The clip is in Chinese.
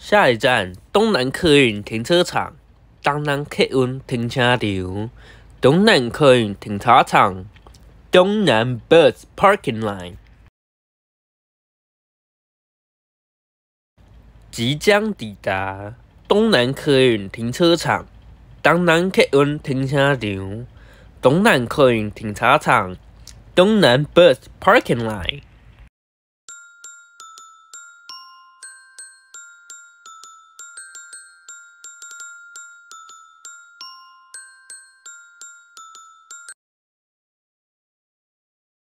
下一站，东南客运停车场。东南客运停车场。东南客运停车场。东南 bus parking line。即将抵达东南客运停车场。东南客运停车场。东南客运停车场。东南 bus parking line。